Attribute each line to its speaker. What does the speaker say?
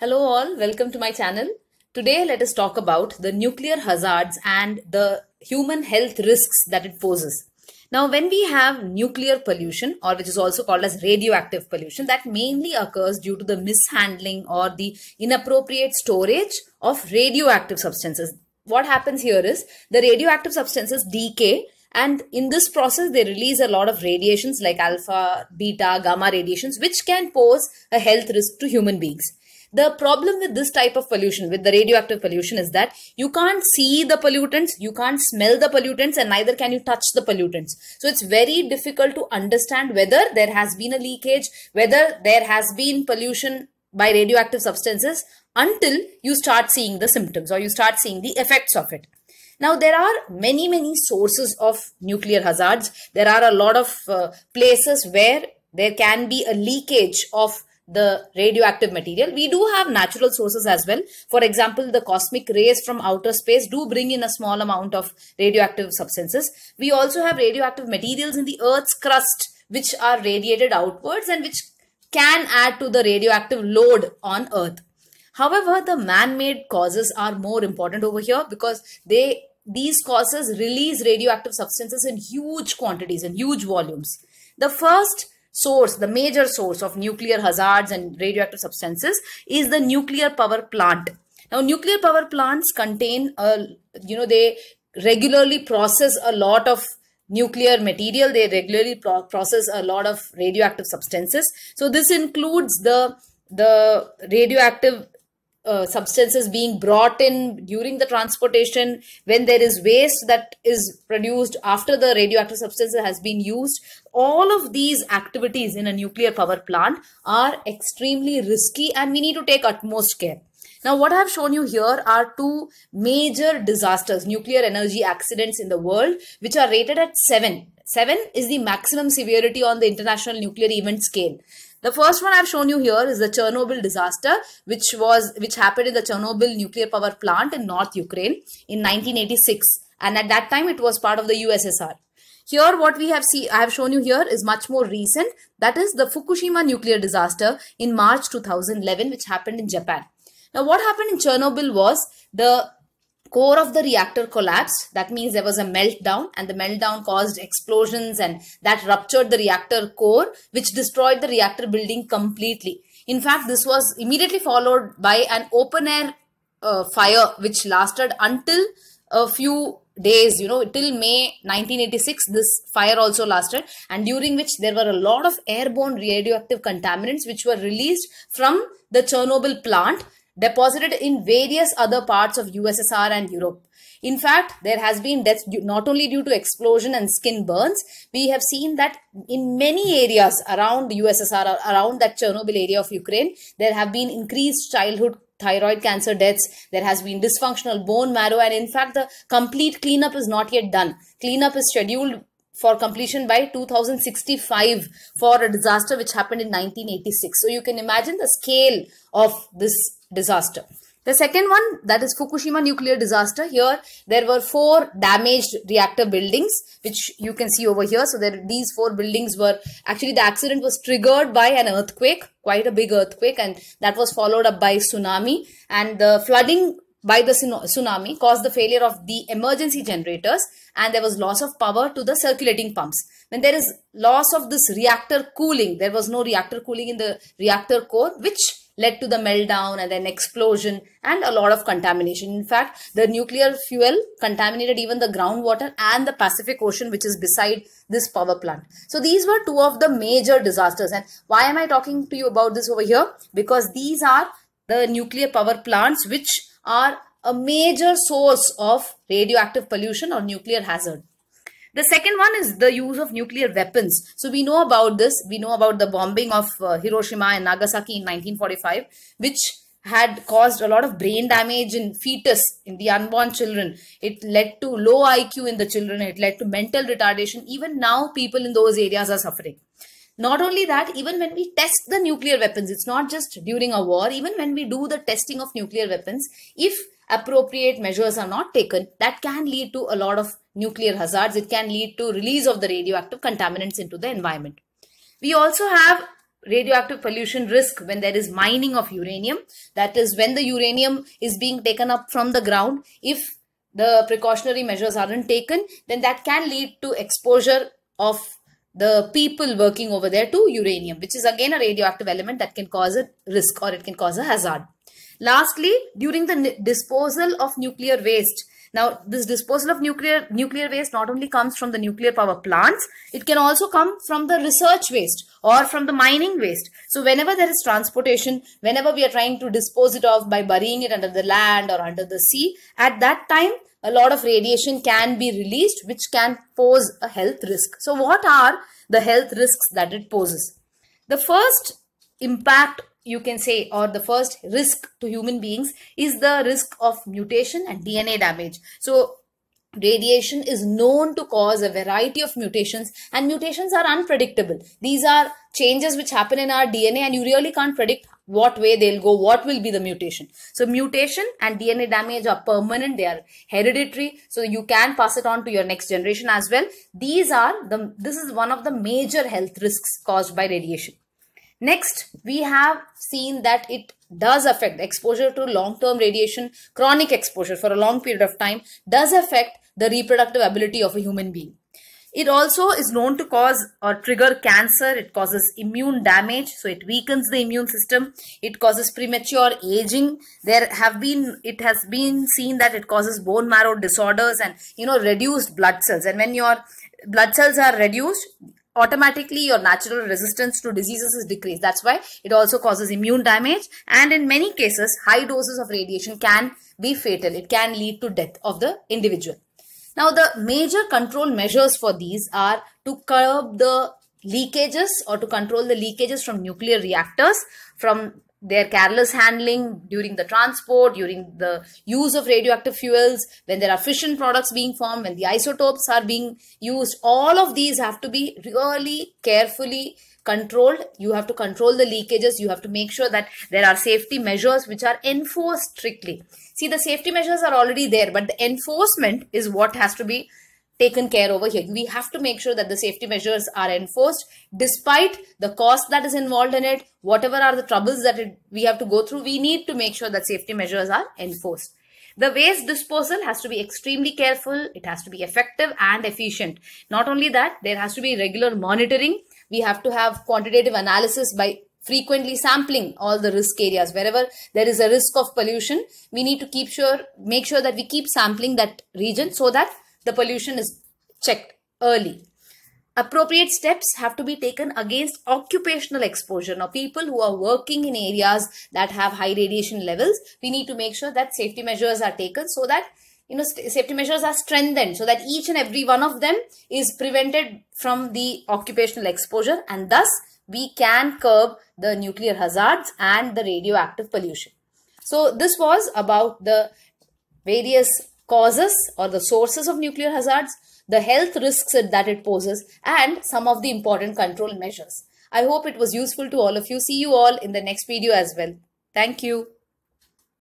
Speaker 1: Hello all, welcome to my channel. Today let us talk about the nuclear hazards and the human health risks that it poses. Now when we have nuclear pollution or which is also called as radioactive pollution that mainly occurs due to the mishandling or the inappropriate storage of radioactive substances. What happens here is the radioactive substances decay and in this process they release a lot of radiations like alpha, beta, gamma radiations which can pose a health risk to human beings. The problem with this type of pollution, with the radioactive pollution, is that you can't see the pollutants, you can't smell the pollutants, and neither can you touch the pollutants. So it's very difficult to understand whether there has been a leakage, whether there has been pollution by radioactive substances until you start seeing the symptoms or you start seeing the effects of it. Now, there are many, many sources of nuclear hazards. There are a lot of uh, places where there can be a leakage of the radioactive material. We do have natural sources as well. For example, the cosmic rays from outer space do bring in a small amount of radioactive substances. We also have radioactive materials in the Earth's crust which are radiated outwards and which can add to the radioactive load on Earth. However, the man-made causes are more important over here because they these causes release radioactive substances in huge quantities and huge volumes. The first source, the major source of nuclear hazards and radioactive substances is the nuclear power plant. Now, nuclear power plants contain, a, you know, they regularly process a lot of nuclear material. They regularly pro process a lot of radioactive substances. So this includes the the radioactive uh, substances being brought in during the transportation, when there is waste that is produced after the radioactive substance has been used, all of these activities in a nuclear power plant are extremely risky and we need to take utmost care. Now, what I have shown you here are two major disasters, nuclear energy accidents in the world, which are rated at 7. 7 is the maximum severity on the international nuclear event scale. The first one I've shown you here is the Chernobyl disaster, which was which happened in the Chernobyl nuclear power plant in North Ukraine in 1986. And at that time, it was part of the USSR. Here, what we have see, I have shown you here is much more recent. That is the Fukushima nuclear disaster in March 2011, which happened in Japan. Now, what happened in Chernobyl was the core of the reactor collapsed. That means there was a meltdown and the meltdown caused explosions and that ruptured the reactor core, which destroyed the reactor building completely. In fact, this was immediately followed by an open air uh, fire, which lasted until a few days, you know, till May 1986, this fire also lasted and during which there were a lot of airborne radioactive contaminants which were released from the Chernobyl plant deposited in various other parts of USSR and Europe. In fact, there has been deaths not only due to explosion and skin burns, we have seen that in many areas around the USSR, around that Chernobyl area of Ukraine, there have been increased childhood thyroid cancer deaths. There has been dysfunctional bone marrow and in fact, the complete cleanup is not yet done. Cleanup is scheduled for completion by 2065 for a disaster which happened in 1986. So you can imagine the scale of this disaster. The second one, that is Fukushima nuclear disaster. Here, there were four damaged reactor buildings, which you can see over here. So, there, these four buildings were, actually the accident was triggered by an earthquake, quite a big earthquake, and that was followed up by tsunami. And the flooding by the tsunami caused the failure of the emergency generators and there was loss of power to the circulating pumps. When there is loss of this reactor cooling, there was no reactor cooling in the reactor core, which led to the meltdown and then explosion and a lot of contamination. In fact, the nuclear fuel contaminated even the groundwater and the Pacific Ocean, which is beside this power plant. So these were two of the major disasters. And why am I talking to you about this over here? Because these are the nuclear power plants which are a major source of radioactive pollution or nuclear hazard. The second one is the use of nuclear weapons. So we know about this. We know about the bombing of uh, Hiroshima and Nagasaki in 1945, which had caused a lot of brain damage in fetus, in the unborn children. It led to low IQ in the children. It led to mental retardation. Even now, people in those areas are suffering. Not only that, even when we test the nuclear weapons, it's not just during a war, even when we do the testing of nuclear weapons, if appropriate measures are not taken, that can lead to a lot of nuclear hazards. It can lead to release of the radioactive contaminants into the environment. We also have radioactive pollution risk when there is mining of uranium. That is when the uranium is being taken up from the ground. If the precautionary measures aren't taken, then that can lead to exposure of the people working over there to uranium, which is again a radioactive element that can cause a risk or it can cause a hazard. Lastly, during the disposal of nuclear waste, now, this disposal of nuclear nuclear waste not only comes from the nuclear power plants, it can also come from the research waste or from the mining waste. So, whenever there is transportation, whenever we are trying to dispose it off by burying it under the land or under the sea, at that time, a lot of radiation can be released, which can pose a health risk. So, what are the health risks that it poses? The first impact you can say or the first risk to human beings is the risk of mutation and DNA damage. So radiation is known to cause a variety of mutations and mutations are unpredictable. These are changes which happen in our DNA and you really can't predict what way they'll go, what will be the mutation. So mutation and DNA damage are permanent, they are hereditary, so you can pass it on to your next generation as well. These are the, this is one of the major health risks caused by radiation. Next, we have seen that it does affect exposure to long-term radiation, chronic exposure for a long period of time does affect the reproductive ability of a human being. It also is known to cause or trigger cancer. It causes immune damage. So it weakens the immune system. It causes premature aging. There have been, it has been seen that it causes bone marrow disorders and, you know, reduced blood cells. And when your blood cells are reduced, automatically your natural resistance to diseases is decreased. That's why it also causes immune damage and in many cases high doses of radiation can be fatal. It can lead to death of the individual. Now the major control measures for these are to curb the leakages or to control the leakages from nuclear reactors from their careless handling during the transport, during the use of radioactive fuels, when there are fission products being formed, when the isotopes are being used, all of these have to be really carefully controlled. You have to control the leakages. You have to make sure that there are safety measures which are enforced strictly. See, the safety measures are already there, but the enforcement is what has to be taken care over here. We have to make sure that the safety measures are enforced despite the cost that is involved in it, whatever are the troubles that it, we have to go through, we need to make sure that safety measures are enforced. The waste disposal has to be extremely careful, it has to be effective and efficient. Not only that, there has to be regular monitoring. We have to have quantitative analysis by frequently sampling all the risk areas wherever there is a risk of pollution we need to keep sure make sure that we keep sampling that region so that the pollution is checked early. Appropriate steps have to be taken against occupational exposure. Now, people who are working in areas that have high radiation levels, we need to make sure that safety measures are taken so that you know safety measures are strengthened so that each and every one of them is prevented from the occupational exposure and thus we can curb the nuclear hazards and the radioactive pollution. So this was about the various causes or the sources of nuclear hazards, the health risks that it poses, and some of the important control measures. I hope it was useful to all of you. See you all in the next video as well. Thank you.